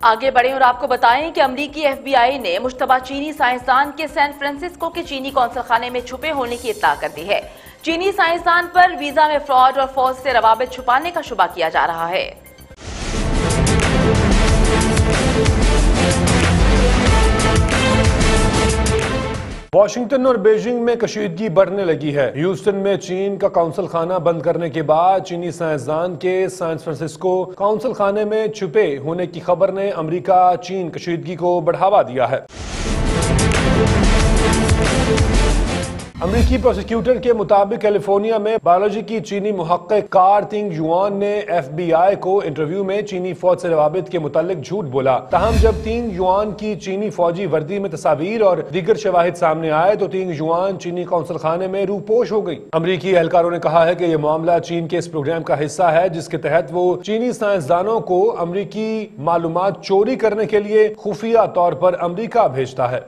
आगे बढ़े और आपको बताएँ कि अमरीकी एफबीआई ने मुश्तबा चीनी साइंसदान के सैन फ्रांसिस्को के चीनी कौंसल खाने में छुपे होने की इतला कर दी है। चीनी साइंसदान पर वीज़ा में फ्रॉड और फौज से रवाबित छुपाने का शुबा किया जा रहा है। वाशिंगटन और बेजिंग में कशीदगी बढ़ने लगी है। ह्यूस्टन में चीन का काउंसिल खाना बंद करने के बाद चीनी साइंसदान के सैन फ्रांसिस्को काउंसिल खाने में छुपे होने की खबर ने अमरीका चीन कशीदगी को बढ़ावा दिया है। अमरीकी प्रोसिक्यूटर के मुताबिक कैलिफ़ोर्निया में बायोलॉजी की चीनी मुहक्क कार तिंग युआन ने एफ़ बी आई को इंटरव्यू में चीनी फौज से रवाबित के मुतालिक झूठ बोला। तहम जब तिंग युआन की चीनी फौजी वर्दी में तस्वीर और दीगर शवाहिद सामने आए तो तिंग युआन चीनी कौंसल खाने में रूपोश हो गई। अमरीकी एहलकारों ने कहा है कि यह मामला चीन के इस प्रोग्राम का हिस्सा है, जिसके तहत वो चीनी साइंसदानों को अमरीकी मालूम चोरी करने के लिए खुफिया तौर पर अमरीका भेजता है।